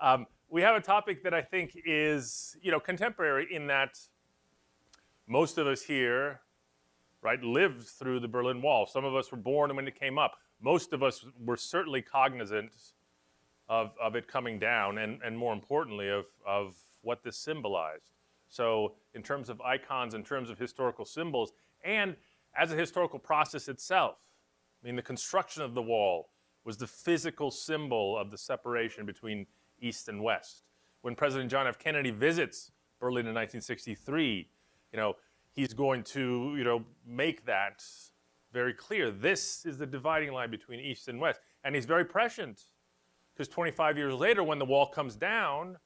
Um, we have a topic that I think is, you know, contemporary in that most of us here, right, lived through the Berlin Wall. Some of us were born when it came up. Most of us were certainly cognizant of, of it coming down and, and more importantly, of, of what this symbolized. So, in terms of icons, in terms of historical symbols, and as a historical process itself, I mean, the construction of the wall was the physical symbol of the separation between East and West. When President John F. Kennedy visits Berlin in 1963, you know, he's going to, you know, make that very clear. This is the dividing line between East and West. And he's very prescient because 25 years later, when the wall comes down,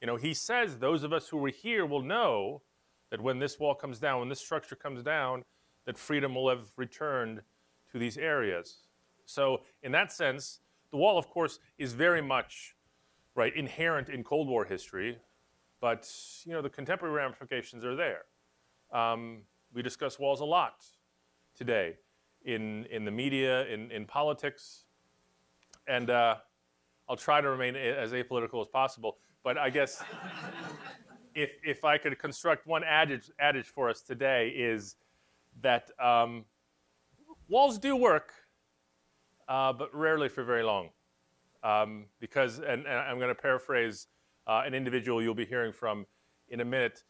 you know, he says those of us who were here will know that when this wall comes down, when this structure comes down, that freedom will have returned to these areas. So, in that sense, the wall, of course, is very much right inherent in Cold War history, but you know the contemporary ramifications are there. Um, we discuss walls a lot today in in the media, in in politics, and uh, I'll try to remain as apolitical as possible. But I guess if if I could construct one adage adage for us today is that um, walls do work, uh, but rarely for very long. Um, because, and, and I'm going to paraphrase uh, an individual you'll be hearing from in a minute,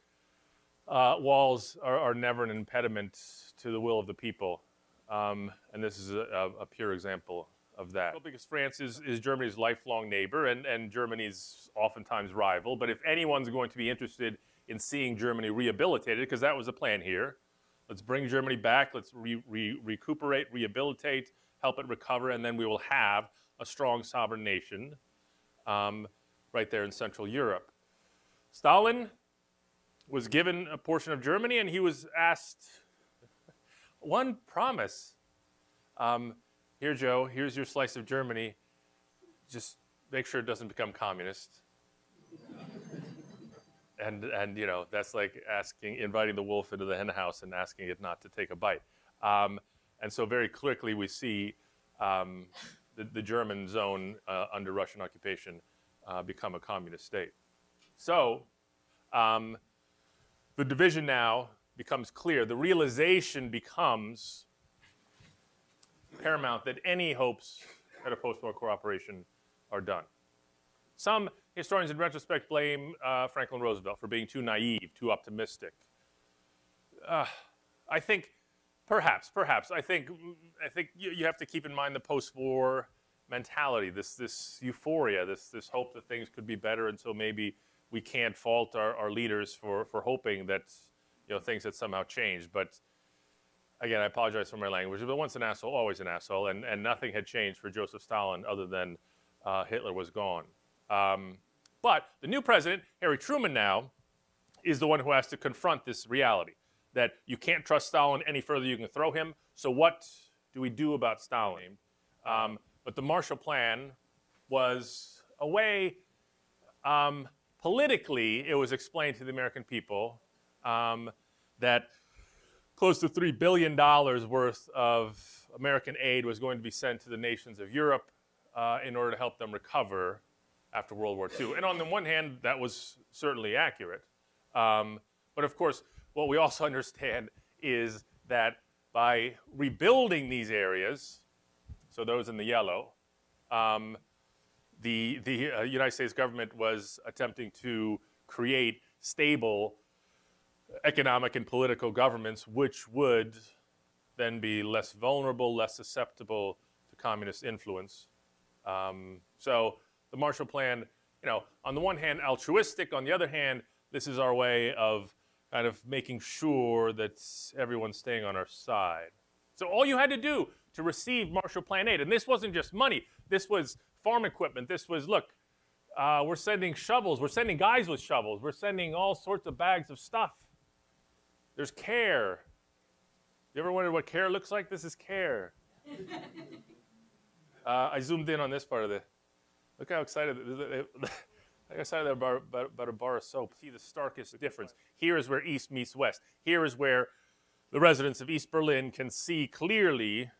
uh, walls are, are, never an impediment to the will of the people. Um, and this is a, a, pure example of that. Well, because France is, is Germany's lifelong neighbor and, and Germany's oftentimes rival. But if anyone's going to be interested in seeing Germany rehabilitated, because that was the plan here, let's bring Germany back, let's re, re, recuperate, rehabilitate, help it recover, and then we will have a strong sovereign nation um, right there in Central Europe. Stalin was given a portion of Germany and he was asked one promise. Um, here, Joe, here's your slice of Germany. Just make sure it doesn't become communist. and, and, you know, that's like asking, inviting the wolf into the hen house and asking it not to take a bite. Um, and so very quickly we see um, the, the German zone uh, under Russian occupation uh, become a communist state. So um, the division now becomes clear. The realization becomes paramount that any hopes at a post-war cooperation are done. Some historians in retrospect blame uh, Franklin Roosevelt for being too naive, too optimistic. Uh, I think Perhaps, perhaps. I think I think you, you have to keep in mind the post-war mentality, this this euphoria, this this hope that things could be better, and so maybe we can't fault our, our leaders for for hoping that you know things had somehow changed. But again, I apologize for my language, but once an asshole, always an asshole, and and nothing had changed for Joseph Stalin other than uh, Hitler was gone. Um, but the new president, Harry Truman, now is the one who has to confront this reality that you can't trust Stalin any further, you can throw him. So what do we do about Stalin? Um, but the Marshall Plan was a way, um, politically, it was explained to the American people um, that close to $3 billion worth of American aid was going to be sent to the nations of Europe uh, in order to help them recover after World War II. And on the one hand, that was certainly accurate. Um, but of course, what we also understand is that by rebuilding these areas, so those in the yellow, um, the, the uh, United States government was attempting to create stable economic and political governments which would then be less vulnerable, less susceptible to communist influence. Um, so the Marshall Plan, you know, on the one hand altruistic, on the other hand, this is our way of kind of making sure that everyone's staying on our side. So all you had to do to receive Marshall Plan Aid, and this wasn't just money, this was farm equipment, this was, look, uh, we're sending shovels, we're sending guys with shovels, we're sending all sorts of bags of stuff. There's care. You ever wondered what care looks like? This is care. uh, I zoomed in on this part of the, look how excited, like I said about, about, about a bar of soap, see the starkest difference. Here is where East meets West. Here is where the residents of East Berlin can see clearly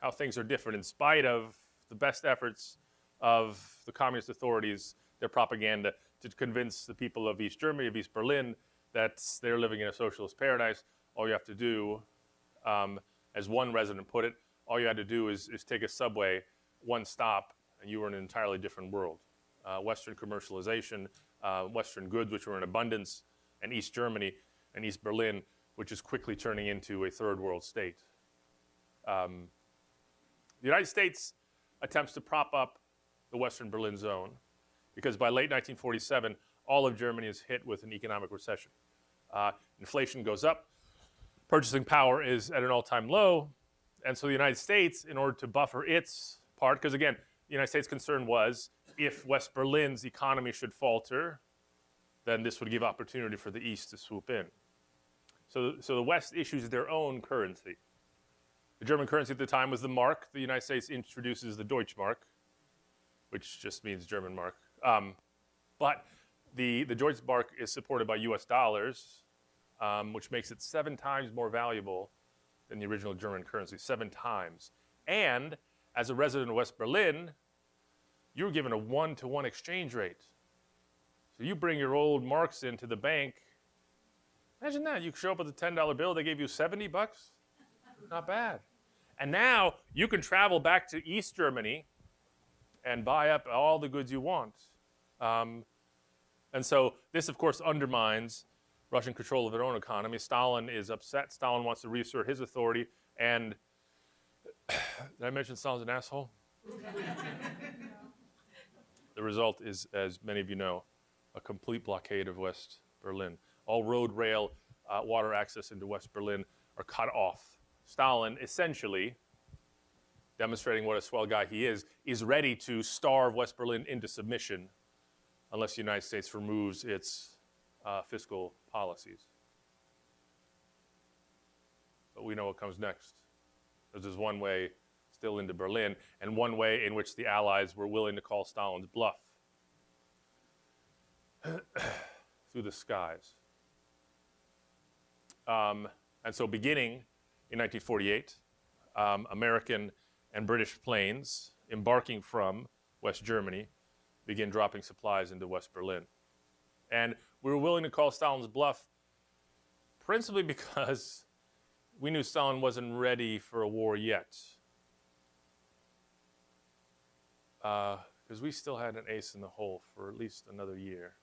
how things are different in spite of the best efforts of the communist authorities their propaganda to convince the people of East Germany, of East Berlin, that they're living in a socialist paradise. All you have to do, um, as one resident put it, all you had to do is, is take a subway, one stop, and you were in an entirely different world. Uh, Western commercialization, uh, Western goods, which were in abundance, and East Germany and East Berlin, which is quickly turning into a third world state. Um, the United States attempts to prop up the Western Berlin zone because by late 1947, all of Germany is hit with an economic recession. Uh, inflation goes up, purchasing power is at an all time low, and so the United States, in order to buffer its part, because again, the United States' concern was if West Berlin's economy should falter, then this would give opportunity for the East to swoop in. So, so the West issues their own currency. The German currency at the time was the mark. The United States introduces the Deutschmark, which just means German mark. Um, but the, the Deutschmark is supported by US dollars, um, which makes it seven times more valuable than the original German currency, seven times. And as a resident of West Berlin, you were given a one to one exchange rate. So you bring your old marks into the bank. Imagine that. You show up with a $10 bill, they gave you 70 bucks. Not bad. And now you can travel back to East Germany and buy up all the goods you want. Um, and so this, of course, undermines Russian control of their own economy. Stalin is upset. Stalin wants to reassert his authority. And did I mention Stalin's an asshole? the result is, as many of you know, a complete blockade of West Berlin. All road, rail, uh, water access into West Berlin are cut off. Stalin, essentially, demonstrating what a swell guy he is, is ready to starve West Berlin into submission unless the United States removes its uh, fiscal policies. But we know what comes next. There's one way still into Berlin, and one way in which the Allies were willing to call Stalin's bluff through the skies. Um, and so, beginning in 1948, um, American and British planes embarking from West Germany begin dropping supplies into West Berlin. And we were willing to call Stalin's bluff principally because we knew Stalin wasn't ready for a war yet. Because uh, we still had an ace in the hole for at least another year.